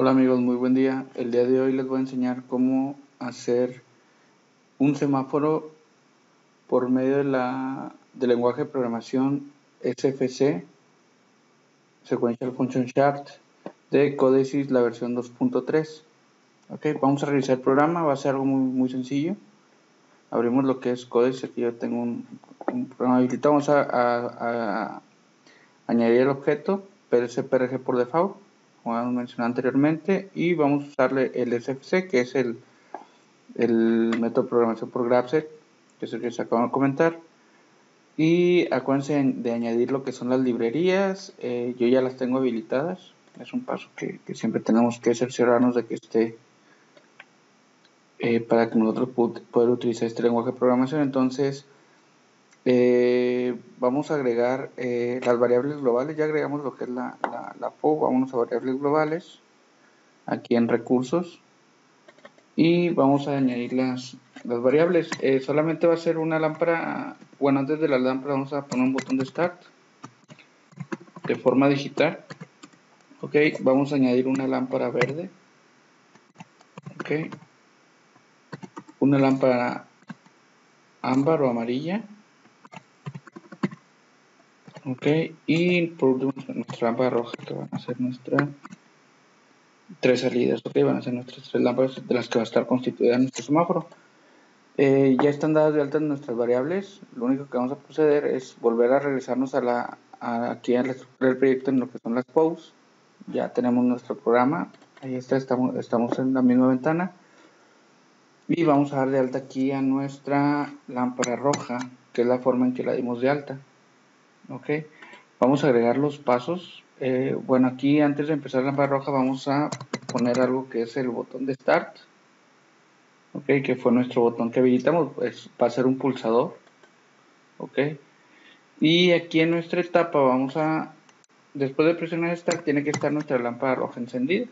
Hola amigos, muy buen día. El día de hoy les voy a enseñar cómo hacer un semáforo por medio de la, del lenguaje de programación SFC, Sequential Function Chart, de Codesys, la versión 2.3. Ok, vamos a realizar el programa, va a ser algo muy, muy sencillo. Abrimos lo que es Codesys, aquí yo tengo un, programa. Vamos a, a añadir el objeto PLCPRG por default como hemos mencionado anteriormente, y vamos a usarle el SFC, que es el, el método de programación por GraphSet, que es el que se acaba de comentar. Y acuérdense de añadir lo que son las librerías, eh, yo ya las tengo habilitadas, es un paso que, siempre tenemos que cerciorarnos de que esté eh, para que nosotros poder utilizar este lenguaje de programación. Entonces, eh, vamos a agregar eh, las variables globales, ya agregamos lo que es la, la, la vamos a variables globales, aquí en recursos, y vamos a añadir las, las variables. Eh, solamente va a ser una lámpara, bueno, antes de la lámpara vamos a poner un botón de Start, de forma digital. Ok, vamos a añadir una lámpara verde. Ok, una lámpara ámbar o amarilla ok y por último nuestra lámpara roja que van a ser nuestras tres salidas ok van a ser nuestras tres lámparas de las que va a estar constituida nuestro semáforo. Eh, ya están dadas de alta nuestras variables lo único que vamos a proceder es volver a regresarnos a la aquí a la estructura del proyecto en lo que son las POS ya tenemos nuestro programa ahí está estamos, estamos en la misma ventana. Y vamos a dar de alta aquí a nuestra lámpara roja que es la forma en que la dimos de alta ok. Vamos a agregar los pasos. Eh, bueno aquí antes de empezar la barra roja vamos a poner algo que es el botón de start. Ok que fue nuestro botón que habilitamos. Pues va a ser un pulsador. Ok. Y aquí en nuestra etapa vamos a después de presionar start tiene que estar nuestra lámpara roja encendida.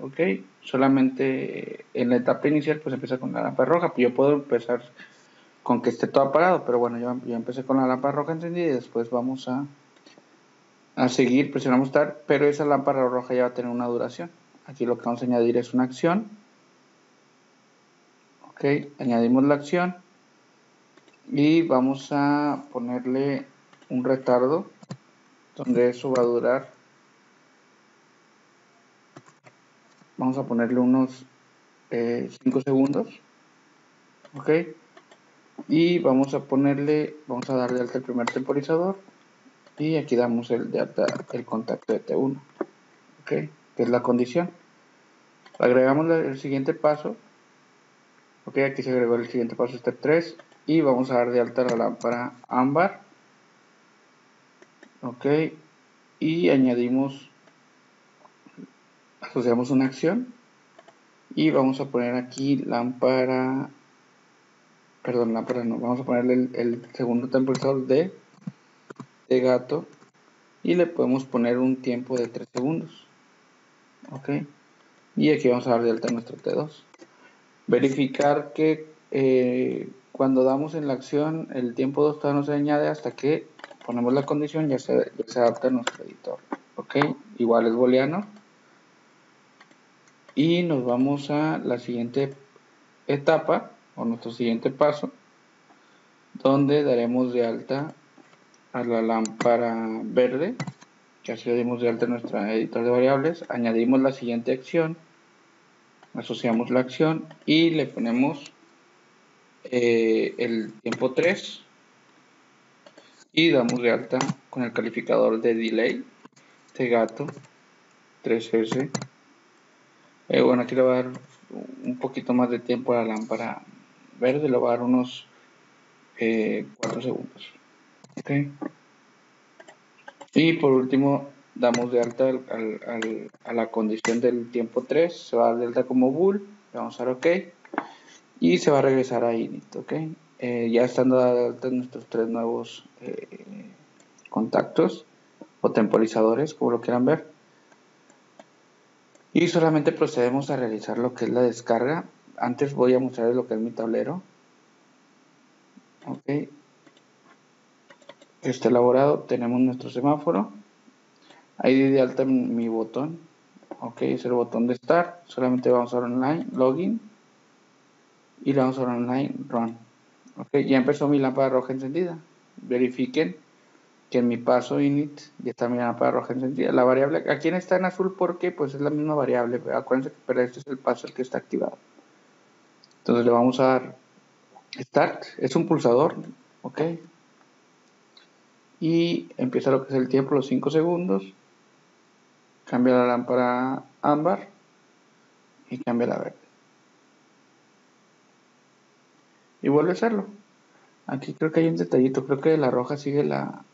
Ok. Solamente en la etapa inicial pues empieza con la lámpara roja. Yo puedo empezar con que esté todo apagado, pero bueno, yo, yo empecé con la lámpara roja encendida y después vamos a, a seguir, presionamos Start, pero esa lámpara roja ya va a tener una duración. Aquí lo que vamos a añadir es una acción. Ok, añadimos la acción y vamos a ponerle un retardo donde eso va a durar vamos a ponerle unos 5 eh, segundos ok y vamos a ponerle, vamos a darle alta el primer temporizador. Y aquí damos el de alta el contacto de T1 ok, que es la condición. Agregamos el siguiente paso. Ok, aquí se agregó el siguiente paso step 3 y vamos a dar de alta la lámpara ámbar. Ok y añadimos asociamos una acción. Y vamos a poner aquí lámpara perdón, lámpara no, vamos a ponerle el, segundo temporizador de, de gato y le podemos poner un tiempo de 3 segundos ok y aquí vamos a dar de alta nuestro T2 verificar que eh, cuando damos en la acción el tiempo 2 todavía no se añade hasta que ponemos la condición ya se, ya se adapta nuestro editor ok igual es booleano. Y nos vamos a la siguiente etapa nuestro siguiente paso donde daremos de alta a la lámpara verde que así le dimos de alta en nuestro editor de variables añadimos la siguiente acción asociamos la acción y le ponemos eh, el tiempo 3 y damos de alta con el calificador de delay de gato 3S eh, bueno aquí le va a dar un poquito más de tiempo a la lámpara verde le va a dar unos 4 eh, segundos. Y por último, damos de alta a la condición del tiempo 3, se va a dar de alta como bool, le vamos a dar OK y se va a regresar a init. Eh, ya están de alta nuestros tres nuevos eh, contactos o temporizadores, como lo quieran ver. Y solamente procedemos a realizar lo que es la descarga antes voy a mostrarles lo que es mi tablero ok está elaborado tenemos nuestro semáforo ahí de alta mi botón ok, es el botón de Start, solamente vamos a online, Login, y le vamos a online, Run. Ok, ya empezó mi lámpara roja encendida. Verifiquen que en mi paso init ya está mi lámpara roja encendida. La variable, aquí está en azul porque pues es la misma variable, acuérdense que pero este es el paso el que está activado. Entonces le vamos a dar Start, es un pulsador, ok. Y empieza lo que es el tiempo, los 5 segundos cambia la lámpara ámbar y cambia la verde. Y vuelve a hacerlo. Aquí creo que hay un detallito, creo que la roja sigue la,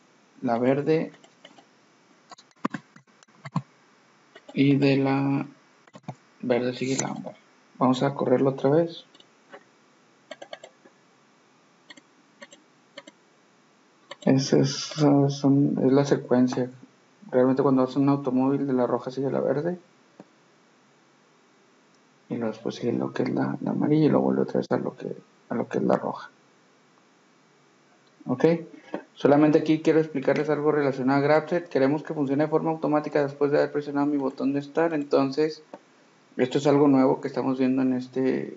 la verde y de la verde sigue la ámbar. Vamos a correrlo otra vez. Esa es, es la secuencia Realmente cuando haces un automóvil de la roja sigue la verde. Y luego después sigue lo que es la, amarilla y luego vuelve otra vez a lo que, lo que es la roja. ¿Ok? Solamente aquí quiero explicarles algo relacionado a GrabSet. Queremos que funcione de forma automática después de haber presionado mi botón de Start. Entonces, esto es algo nuevo que estamos viendo en este,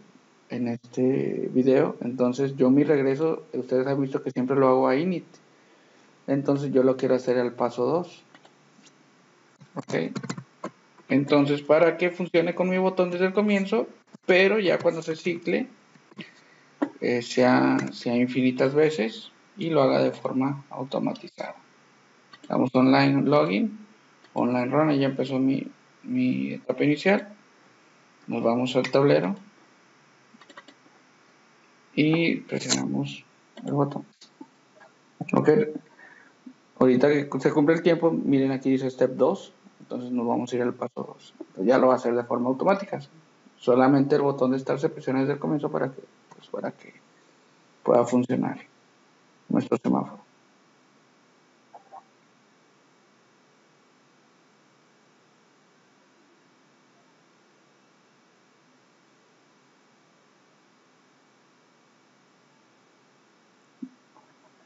en este video. Entonces, yo mi regreso, ustedes han visto que siempre lo hago a init. Entonces, yo lo quiero hacer al paso 2. Ok. Entonces, para que funcione con mi botón desde el comienzo, pero ya cuando se cicle, eh, sea, sea infinitas veces y lo haga de forma automatizada. Damos online login, online run, ya empezó mi, mi etapa inicial. Nos vamos al tablero y presionamos el botón. Ok, ahorita que se cumple el tiempo, miren aquí dice step 2, entonces nos vamos a ir al paso 2. ya lo va a hacer de forma automática. Solamente el botón de estar se presiona desde el comienzo para que, pues, para que pueda funcionar nuestro semáforo.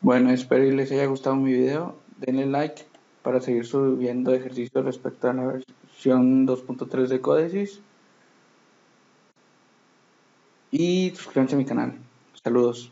Bueno, espero que les haya gustado mi video. Denle like para seguir subiendo ejercicios respecto a la versión 2.3 de Codesis. Y suscríbanse a mi canal. Saludos.